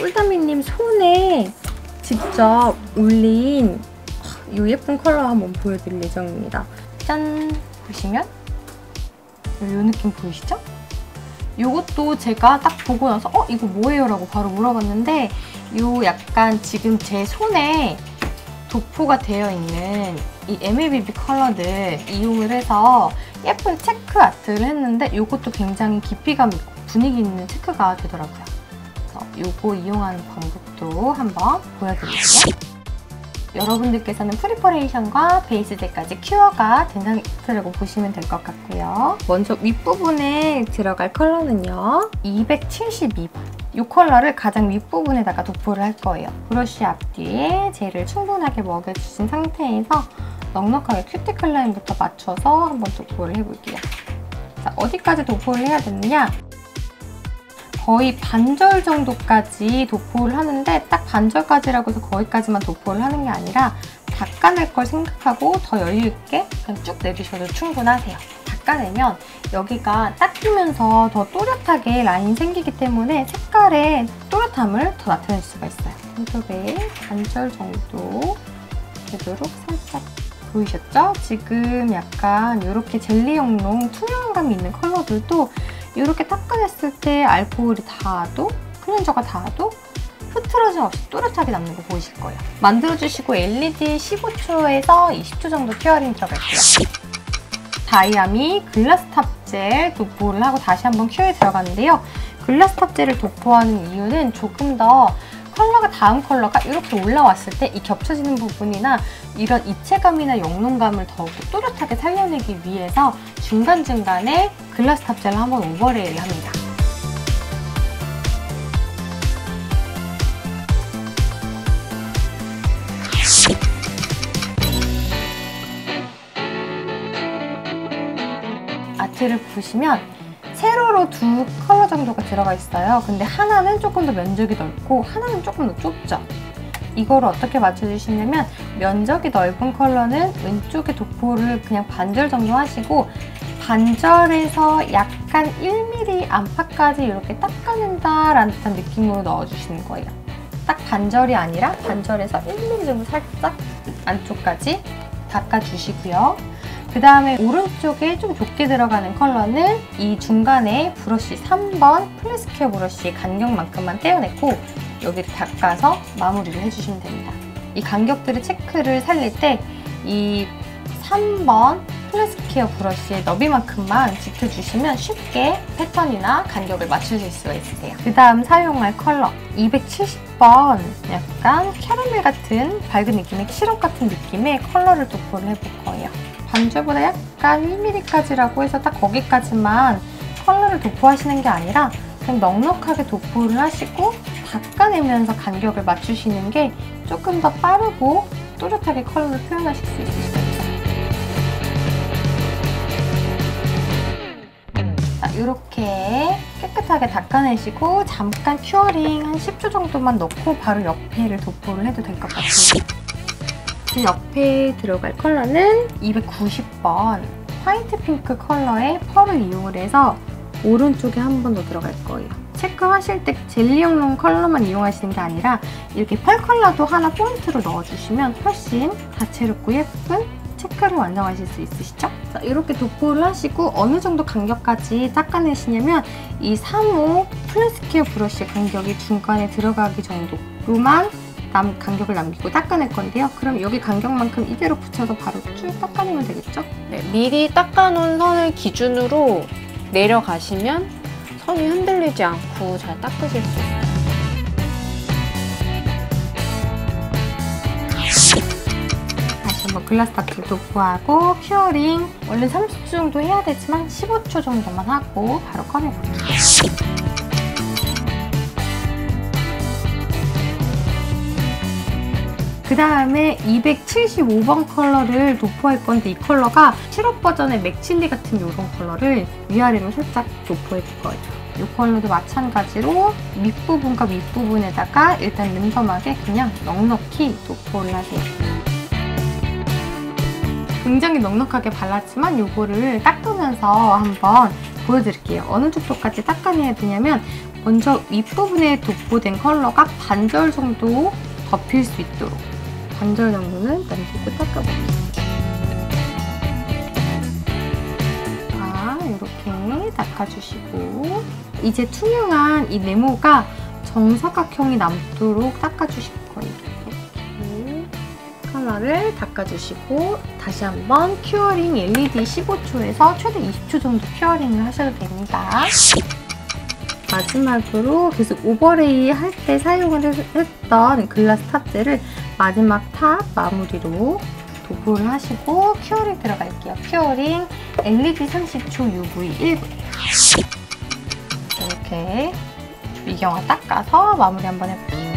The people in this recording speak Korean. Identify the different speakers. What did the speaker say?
Speaker 1: 꿀다미님 손에 직접 올린 이 예쁜 컬러 한번 보여드릴 예정입니다. 짠! 보시면 이 느낌 보이시죠? 이것도 제가 딱 보고 나서 어? 이거 뭐예요? 라고 바로 물어봤는데 이 약간 지금 제 손에 도포가 되어 있는 이 MLBB 컬러들 이용을 해서 예쁜 체크 아트를 했는데 이것도 굉장히 깊이감 있고 분위기 있는 체크가 되더라고요. 그래서 이거 이용하는 방법도 한번 보여드릴게요. 여러분들께서는 preparation과 베이스제까지 큐어가 된 상태라고 보시면 될 것 같고요. 먼저 윗부분에 들어갈 컬러는요. 272번. 이 컬러를 가장 윗부분에다가 도포를 할 거예요. 브러쉬 앞뒤에 젤을 충분하게 먹여주신 상태에서 넉넉하게 큐티클 라인부터 맞춰서 한번 도포를 해볼게요. 자, 어디까지 도포를 해야 되느냐? 거의 반절 정도까지 도포를 하는데 딱 반절까지라고 해서 거기까지만 도포를 하는 게 아니라 닦아낼 걸 생각하고 더 여유 있게 그냥 쭉 내리셔도 충분하세요. 닦아내면 여기가 닦이면서 더 또렷하게 라인이 생기기 때문에 색깔의 또렷함을 더 나타낼 수가 있어요. 손톱에 반절 정도 되도록 살짝 보이셨죠? 지금 약간 이렇게 젤리영롱 투명감이 있는 컬러들도 이렇게 닦아냈을 때 알코올이 닿아도 클렌저가 닿아도 흐트러짐 없이 또렷하게 남는 거 보이실 거예요. 만들어주시고 LED 15초에서 20초 정도 curing 들어갈게요. 다이아미 glass top gel 도포를 하고 다시 한번 큐어에 들어가는데요. glass top gel을 도포하는 이유는 조금 더 컬러가 다음 컬러가 이렇게 올라왔을 때 이 겹쳐지는 부분이나 이런 입체감이나 영롱감을 더욱 또렷하게 살려내기 위해서 중간중간에 글라스 탑젤을 한번 오버레이를 합니다. 아트를 보시면 세로로 두 컬러 정도가 들어가 있어요. 근데 하나는 조금 더 면적이 넓고 하나는 조금 더 좁죠. 이거를 어떻게 맞춰주시냐면 면적이 넓은 컬러는 왼쪽에 도포를 그냥 반절 정도 하시고 반절에서 약간 1mm 안팎까지 이렇게 닦아낸다라는 듯한 느낌으로 넣어주시는 거예요. 딱 반절이 아니라 반절에서 1mm 정도 살짝 안쪽까지 닦아주시고요. 그 다음에 오른쪽에 좀 좁게 들어가는 컬러는 이 중간에 브러쉬 3번 flat square 브러쉬 간격만큼만 떼어내고 여기를 닦아서 마무리를 해주시면 됩니다. 이 간격들의 체크를 살릴 때 이 3번 flat square 브러쉬의 너비만큼만 지켜주시면 쉽게 패턴이나 간격을 맞추실 수가 있으세요. 그 다음 사용할 컬러 270번 약간 캐러멜 같은 밝은 느낌의 시럽 같은 느낌의 컬러를 도포를 해볼 거예요. 반줄보다 약간 1mm까지라고 해서 딱 거기까지만 컬러를 도포하시는 게 아니라 그냥 넉넉하게 도포를 하시고 닦아내면서 간격을 맞추시는 게 조금 더 빠르고 또렷하게 컬러를 표현하실 수 있으실 거예요. 이렇게 깨끗하게 닦아내시고 잠깐 curing 한 10초 정도만 넣고 바로 옆에를 도포를 해도 될 것 같아요. 그 옆에 들어갈 컬러는 290번 화이트 핑크 컬러의 펄을 이용을 해서 오른쪽에 한 번 더 들어갈 거예요. 체크하실 때 젤리영롱 컬러만 이용하시는 게 아니라 이렇게 펄 컬러도 하나 포인트로 넣어주시면 훨씬 다채롭고 예쁜 체크를 완성하실 수 있으시죠? 자, 이렇게 도포를 하시고 어느 정도 간격까지 닦아내시냐면 이 3호 flat square 브러쉬 간격이 중간에 들어가기 정도로만 남, 간격을 남기고 닦아낼 건데요. 그럼 여기 간격만큼 이대로 붙여서 바로 쭉 닦아내면 되겠죠?
Speaker 2: 네, 미리 닦아놓은 선을 기준으로 내려가시면 선이 흔들리지 않고 잘 닦으실 수 있어요.
Speaker 1: glass top을 도포하고 curing 원래 30초 정도 해야 되지만 15초 정도만 하고 바로 꺼내볼게요. 그 다음에 275번 컬러를 도포할 건데 이 컬러가 시럽 버전의 맥칠리 같은 이런 컬러를 위아래로 살짝 도포해 줄 거예요. 이 컬러도 마찬가지로 밑부분과 윗부분에다가 일단 랜덤하게 그냥 넉넉히 도포를 하세요. 굉장히 넉넉하게 발랐지만 이거를 닦으면서 한번 보여드릴게요. 어느 정도까지 닦아내야 되냐면 먼저 윗부분에 도포된 컬러가 반절 정도 덮일 수 있도록 반절 정도는 남기고 닦아볼게요. 자, 이렇게 닦아주시고 이제 투명한 이 네모가 정사각형이 남도록 닦아주실 거예요. 컬러를 닦아주시고 다시 한번 curing LED 15초에서 최대 20초 정도 curing을 하셔도 됩니다. 마지막으로 계속 overlay 할 때 사용을 했- 했던 glass top gel을 마지막 top 마무리로 도포를 하시고 curing 들어갈게요. curing LED 30초 UV 1분 이렇게 미경화 닦아서 마무리 한번 해볼게요.